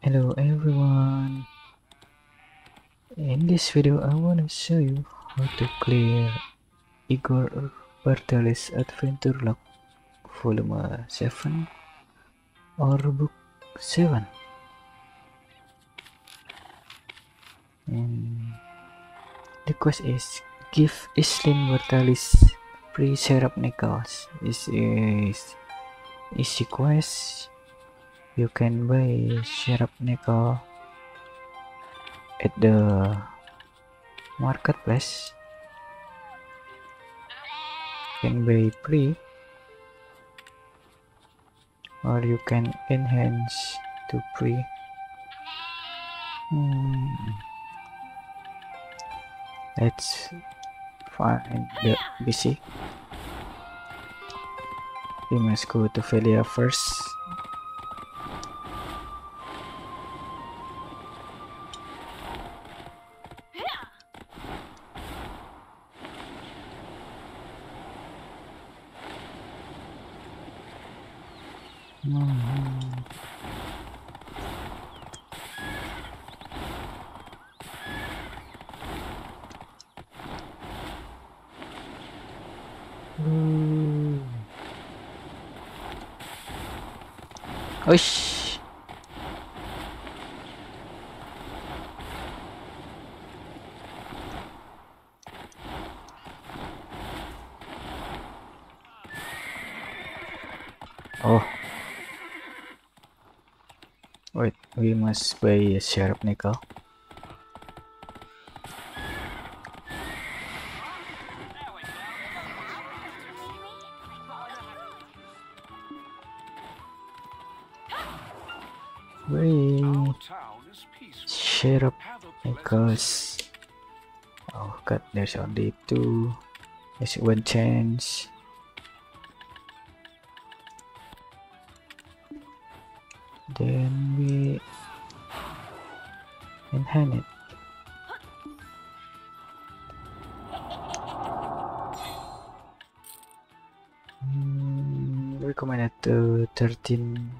Hello everyone. In this video I wanna show you how to clear Igor Bartali's Adventure Log Volume uh, 7 or Book 7 and the quest is give Islin Bartelis PRI Serap's Necklace this is easy quest you can buy Serap's Necklace at the marketplace. You can buy PRI. Or you can enhance to PRI. Hmm. let's find the NPC we must go to Velia first Hmm. Hmm. Uish. Oh. Wait, we must buy a share of nickel. Of Have nickels. Oh god, there's only two. There's one chance. Then we enhance it. Hmm, recommended to 13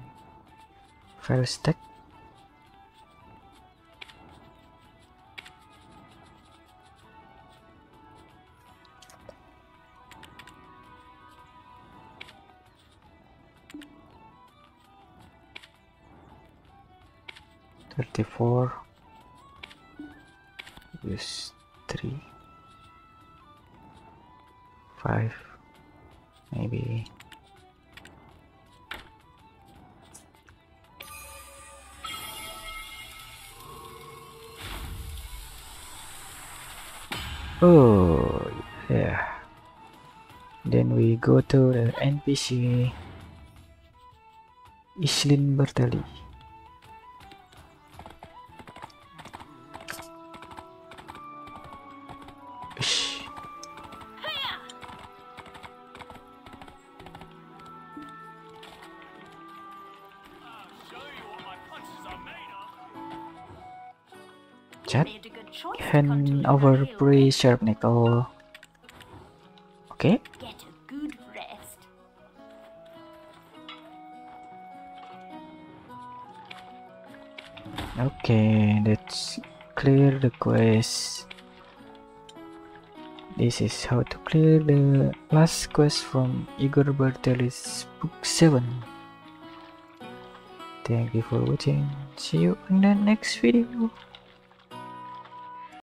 fail stack. Thirty-four. Use three. Five. Maybe. Oh, yeah. Then we go to the NPC Islin Bartali. Chat. Made a good choice to Hand over PRI Serap's Necklace. Okay. Get a good rest. Okay, let's clear the quest. This is how to clear the last quest from Igor Bartali's Book 7. Thank you for watching. See you in the next video.